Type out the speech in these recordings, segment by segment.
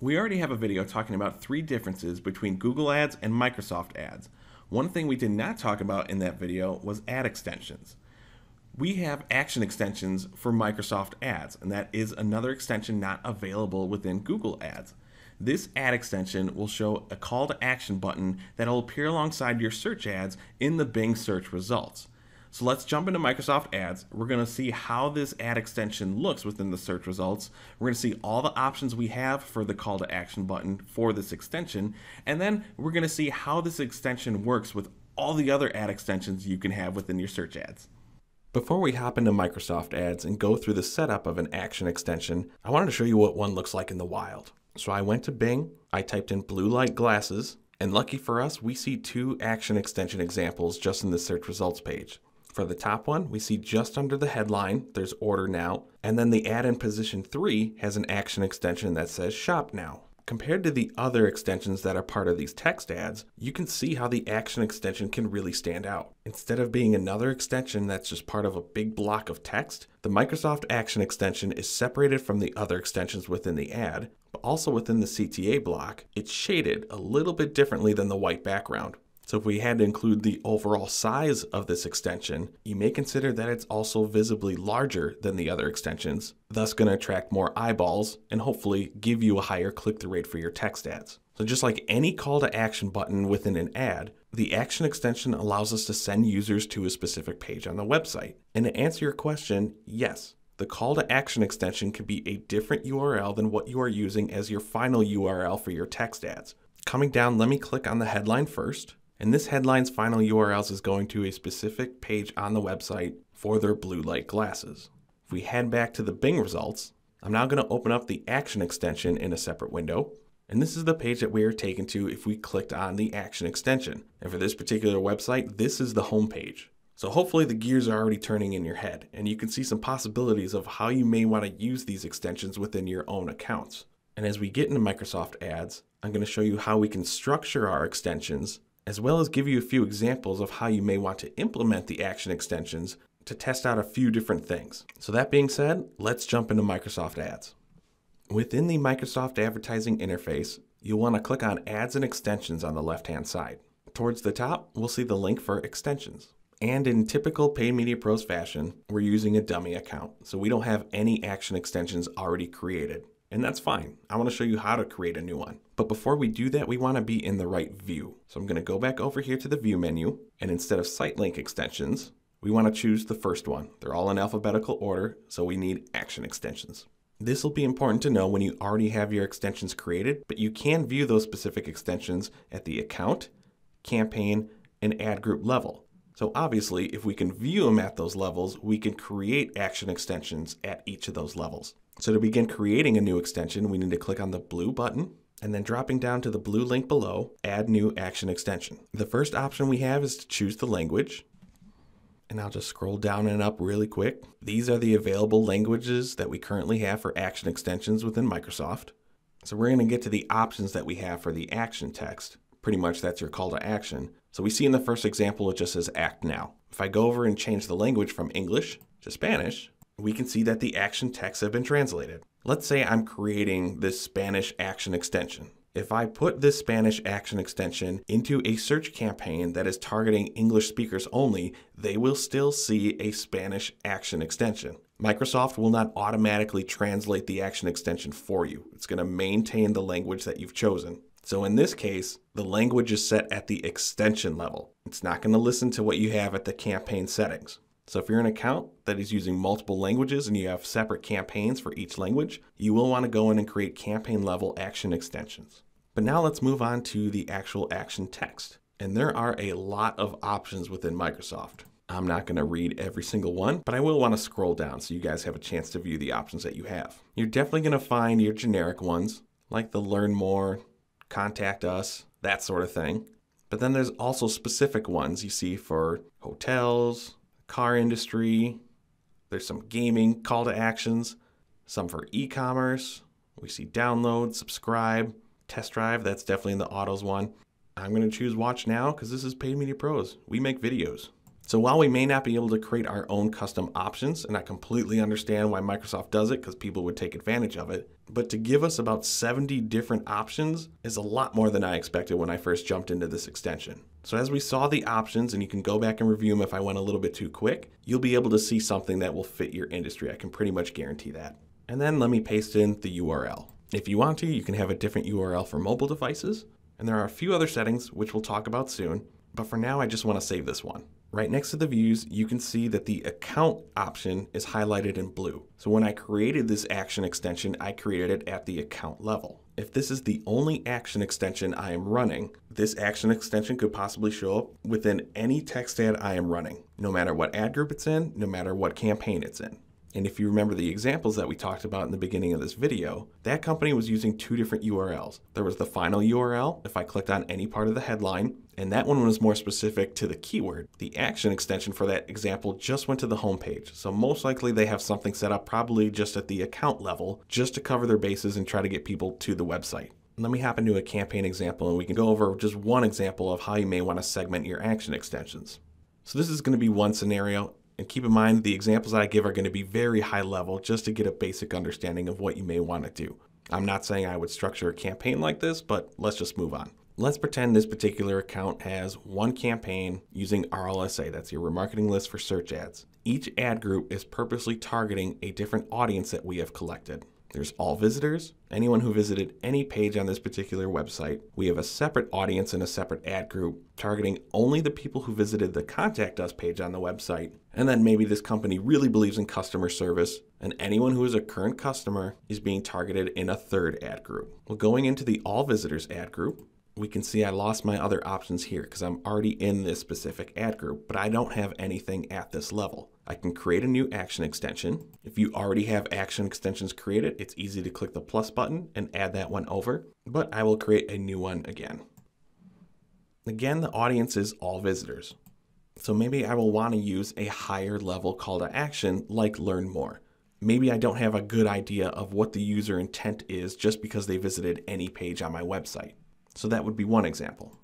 We already have a video talking about three differences between Google Ads and Microsoft Ads. One thing we did not talk about in that video was ad extensions. We have action extensions for Microsoft Ads, and that is another extension not available within Google Ads. This ad extension will show a call to action button that will appear alongside your search ads in the Bing search results. So let's jump into Microsoft Ads. We're going to see how this ad extension looks within the search results. We're going to see all the options we have for the call to action button for this extension. And then we're going to see how this extension works with all the other ad extensions you can have within your search ads. Before we hop into Microsoft Ads and go through the setup of an action extension, I wanted to show you what one looks like in the wild. So I went to Bing, I typed in blue light glasses, and lucky for us, we see two action extension examples just in the search results page. For the top one, we see just under the headline, there's order now, and then the ad in position three has an action extension that says shop now. Compared to the other extensions that are part of these text ads, you can see how the action extension can really stand out. Instead of being another extension that's just part of a big block of text, the Microsoft Action extension is separated from the other extensions within the ad, but also within the CTA block, it's shaded a little bit differently than the white background. So if we had to include the overall size of this extension, you may consider that it's also visibly larger than the other extensions, thus going to attract more eyeballs and hopefully give you a higher click-through rate for your text ads. So just like any call to action button within an ad, the action extension allows us to send users to a specific page on the website. And to answer your question, yes, the call to action extension can be a different URL than what you are using as your final URL for your text ads. Coming down, let me click on the headline first. And this headline's final URLs is going to a specific page on the website for their blue light glasses. If we head back to the Bing results, I'm now going to open up the action extension in a separate window. And this is the page that we are taken to if we clicked on the action extension. And for this particular website, this is the home page. So hopefully the gears are already turning in your head and you can see some possibilities of how you may want to use these extensions within your own accounts. And as we get into Microsoft Ads, I'm going to show you how we can structure our extensions as well as give you a few examples of how you may want to implement the action extensions to test out a few different things. So that being said, let's jump into Microsoft Ads. Within the Microsoft Advertising interface, you'll want to click on Ads and Extensions on the left-hand side. Towards the top, we'll see the link for extensions. And in typical Paid Media Pros fashion, we're using a dummy account, so we don't have any action extensions already created and that's fine. I want to show you how to create a new one. But before we do that, we want to be in the right view. So I'm going to go back over here to the view menu, and instead of site link extensions, we want to choose the first one. They're all in alphabetical order, so we need action extensions. This will be important to know when you already have your extensions created, but you can view those specific extensions at the account, campaign, and ad group level. So obviously, if we can view them at those levels, we can create action extensions at each of those levels. So to begin creating a new extension, we need to click on the blue button and then dropping down to the blue link below, add new action extension. The first option we have is to choose the language. And I'll just scroll down and up really quick. These are the available languages that we currently have for action extensions within Microsoft. So we're going to get to the options that we have for the action text. Pretty much that's your call to action. So we see in the first example, it just says act now. If I go over and change the language from English to Spanish, we can see that the action texts have been translated. Let's say I'm creating this Spanish action extension. If I put this Spanish action extension into a search campaign that is targeting English speakers only, they will still see a Spanish action extension. Microsoft will not automatically translate the action extension for you. It's going to maintain the language that you've chosen. So in this case, the language is set at the extension level. It's not going to listen to what you have at the campaign settings. So if you're an account that is using multiple languages and you have separate campaigns for each language, you will want to go in and create campaign level action extensions. But now let's move on to the actual action text. And there are a lot of options within Microsoft. I'm not going to read every single one, but I will want to scroll down so you guys have a chance to view the options that you have. You're definitely going to find your generic ones, like the learn more, contact us, that sort of thing. But then there's also specific ones you see for hotels, car industry. There's some gaming call to actions, some for e commerce. We see download, subscribe, test drive. That's definitely in the autos one. I'm going to choose watch now because this is Paid Media Pros. We make videos. So while we may not be able to create our own custom options, and I completely understand why Microsoft does it because people would take advantage of it, but to give us about 70 different options is a lot more than I expected when I first jumped into this extension. So as we saw the options, and you can go back and review them if I went a little bit too quick, you'll be able to see something that will fit your industry. I can pretty much guarantee that. And then let me paste in the URL. If you want to, you can have a different URL for mobile devices, and there are a few other settings which we'll talk about soon, but for now I just want to save this one. Right next to the views, you can see that the account option is highlighted in blue. So when I created this action extension, I created it at the account level. If this is the only action extension I am running, this action extension could possibly show up within any text ad I am running, no matter what ad group it's in, no matter what campaign it's in. And if you remember the examples that we talked about in the beginning of this video, that company was using two different URLs. There was the final URL, if I clicked on any part of the headline, and that one was more specific to the keyword. The action extension for that example just went to the homepage. So most likely they have something set up probably just at the account level, just to cover their bases and try to get people to the website. Let me hop into a campaign example and we can go over just one example of how you may want to segment your action extensions. So this is going to be one scenario. And keep in mind, the examples I give are going to be very high level just to get a basic understanding of what you may want to do. I'm not saying I would structure a campaign like this, but let's just move on. Let's pretend this particular account has one campaign using RLSA, that's your remarketing list for search ads. Each ad group is purposely targeting a different audience that we have collected. There's all visitors, anyone who visited any page on this particular website. We have a separate audience and a separate ad group targeting only the people who visited the Contact Us page on the website. And then maybe this company really believes in customer service, and anyone who is a current customer is being targeted in a third ad group. Well, going into the All Visitors ad group, we can see I lost my other options here because I'm already in this specific ad group, but I don't have anything at this level. I can create a new action extension. If you already have action extensions created, it's easy to click the plus button and add that one over, but I will create a new one again. Again, the audience is all visitors. So maybe I will want to use a higher level call to action like learn more. Maybe I don't have a good idea of what the user intent is just because they visited any page on my website. So that would be one example.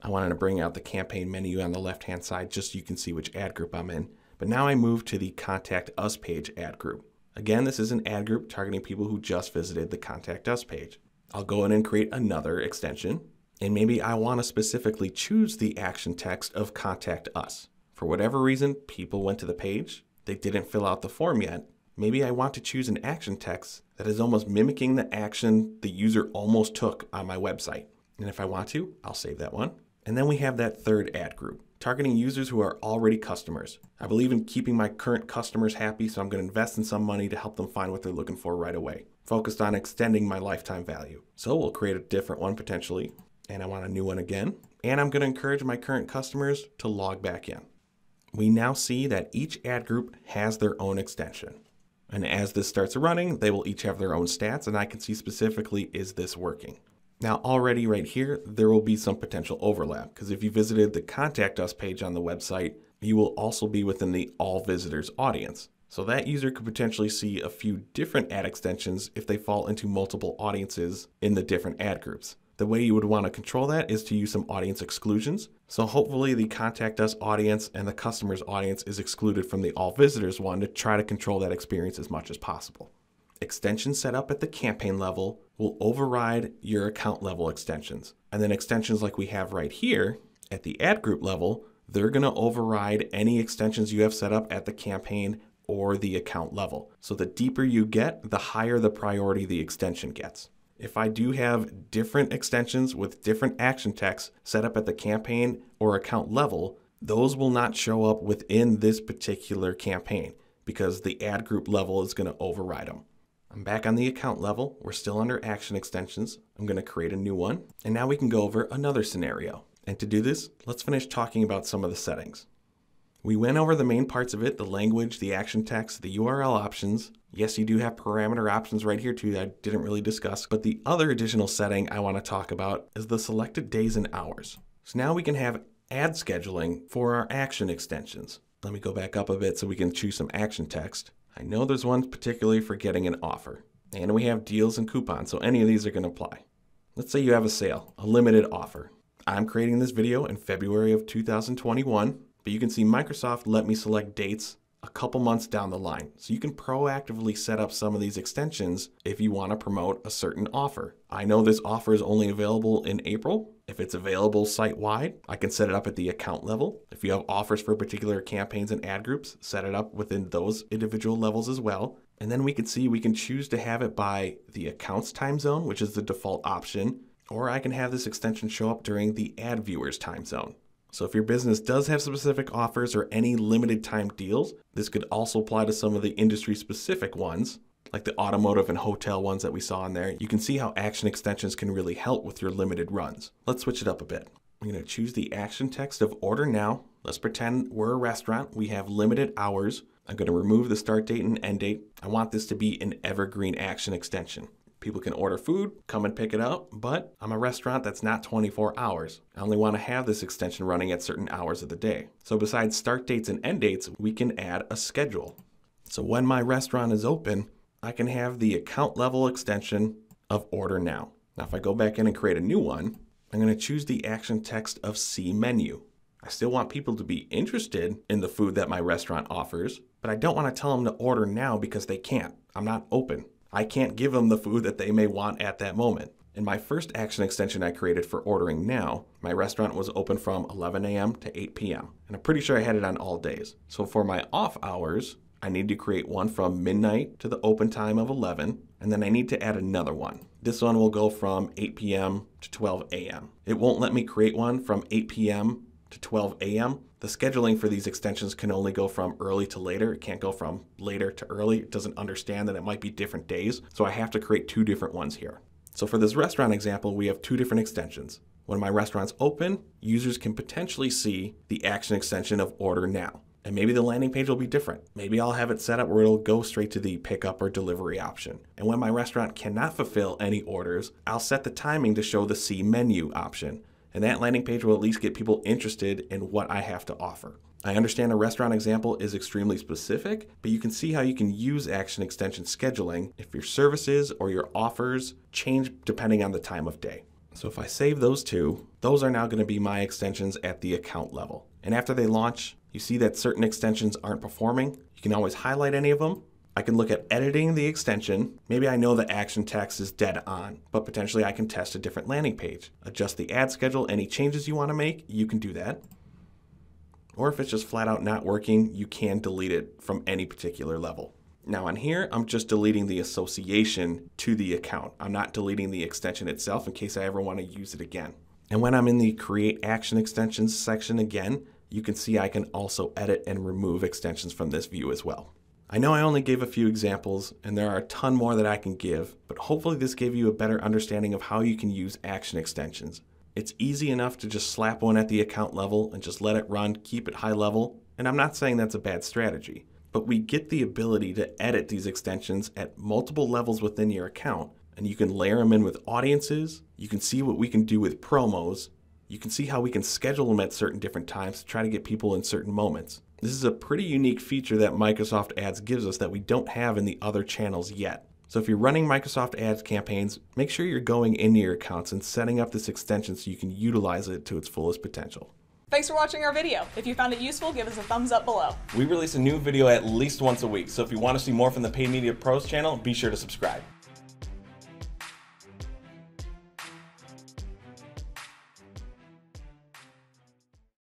I wanted to bring out the campaign menu on the left hand side just so you can see which ad group I'm in. But now I move to the Contact Us page ad group. Again, this is an ad group targeting people who just visited the Contact Us page. I'll go in and create another extension, and maybe I want to specifically choose the action text of Contact Us. For whatever reason, people went to the page, they didn't fill out the form yet. Maybe I want to choose an action text that is almost mimicking the action the user almost took on my website. And if I want to, I'll save that one. And then we have that third ad group, targeting users who are already customers. I believe in keeping my current customers happy, so I'm going to invest in some money to help them find what they're looking for right away. Focused on extending my lifetime value. So we'll create a different one potentially, and I want a new one again. And I'm going to encourage my current customers to log back in. We now see that each ad group has their own extension. And as this starts running, they will each have their own stats, and I can see specifically is this working. Now, already right here, there will be some potential overlap because if you visited the Contact Us page on the website, you will also be within the All Visitors audience. So that user could potentially see a few different ad extensions if they fall into multiple audiences in the different ad groups. The way you would want to control that is to use some audience exclusions. So hopefully the Contact Us audience and the customer's audience is excluded from the All Visitors one to try to control that experience as much as possible extensions set up at the campaign level will override your account level extensions. And then extensions like we have right here at the ad group level, they're going to override any extensions you have set up at the campaign or the account level. So the deeper you get, the higher the priority the extension gets. If I do have different extensions with different action texts set up at the campaign or account level, those will not show up within this particular campaign because the ad group level is going to override them. I'm back on the account level. We're still under action extensions. I'm going to create a new one. And now we can go over another scenario. And to do this, let's finish talking about some of the settings. We went over the main parts of it, the language, the action text, the URL options. Yes, you do have parameter options right here too that I didn't really discuss, but the other additional setting I want to talk about is the selected days and hours. So now we can have ad scheduling for our action extensions. Let me go back up a bit so we can choose some action text. I know there's one particularly for getting an offer. And we have deals and coupons, so any of these are going to apply. Let's say you have a sale, a limited offer. I'm creating this video in February of 2021. But you can see Microsoft let me select dates a couple months down the line. So you can proactively set up some of these extensions if you want to promote a certain offer. I know this offer is only available in April. If it's available site wide, I can set it up at the account level. If you have offers for particular campaigns and ad groups, set it up within those individual levels as well. And then we can see we can choose to have it by the accounts time zone, which is the default option, or I can have this extension show up during the ad viewers time zone. So if your business does have specific offers or any limited time deals, this could also apply to some of the industry specific ones, like the automotive and hotel ones that we saw in there. You can see how action extensions can really help with your limited runs. Let's switch it up a bit. I'm going to choose the action text of order now. Let's pretend we're a restaurant. We have limited hours. I'm going to remove the start date and end date. I want this to be an evergreen action extension. People can order food, come and pick it up, but I'm a restaurant that's not 24 hours. I only want to have this extension running at certain hours of the day. So besides start dates and end dates, we can add a schedule. So when my restaurant is open, I can have the account level extension of order now. Now if I go back in and create a new one, I'm going to choose the action text of see menu. I still want people to be interested in the food that my restaurant offers, but I don't want to tell them to order now because they can't. I'm not open. I can't give them the food that they may want at that moment. In my first action extension I created for ordering now, my restaurant was open from 11 a.m. to 8 p.m. And I'm pretty sure I had it on all days. So for my off hours, I need to create one from midnight to the open time of 11, and then I need to add another one. This one will go from 8 p.m. to 12 a.m. It won't let me create one from 8 p.m. to 12 a.m. The scheduling for these extensions can only go from early to later. It can't go from later to early. It doesn't understand that it might be different days. So I have to create two different ones here. So for this restaurant example, we have two different extensions. When my restaurant's open, users can potentially see the action extension of order now. And maybe the landing page will be different. Maybe I'll have it set up where it'll go straight to the pickup or delivery option. And when my restaurant cannot fulfill any orders, I'll set the timing to show the see menu option and that landing page will at least get people interested in what I have to offer. I understand a restaurant example is extremely specific, but you can see how you can use Action Extension scheduling if your services or your offers change depending on the time of day. So if I save those two, those are now going to be my extensions at the account level. And after they launch, you see that certain extensions aren't performing. You can always highlight any of them I can look at editing the extension. Maybe I know the action text is dead on, but potentially I can test a different landing page. Adjust the ad schedule. Any changes you want to make, you can do that. Or if it's just flat out not working, you can delete it from any particular level. Now on here, I'm just deleting the association to the account. I'm not deleting the extension itself in case I ever want to use it again. And when I'm in the create action extensions section again, you can see I can also edit and remove extensions from this view as well. I know I only gave a few examples, and there are a ton more that I can give, but hopefully this gave you a better understanding of how you can use action extensions. It's easy enough to just slap one at the account level and just let it run, keep it high level, and I'm not saying that's a bad strategy, but we get the ability to edit these extensions at multiple levels within your account, and you can layer them in with audiences, you can see what we can do with promos, you can see how we can schedule them at certain different times to try to get people in certain moments. This is a pretty unique feature that Microsoft Ads gives us that we don't have in the other channels yet. So if you're running Microsoft Ads campaigns, make sure you're going into your accounts and setting up this extension so you can utilize it to its fullest potential. Thanks for watching our video. If you found it useful, give us a thumbs up below. We release a new video at least once a week, so if you want to see more from the Paid Media Pros channel, be sure to subscribe.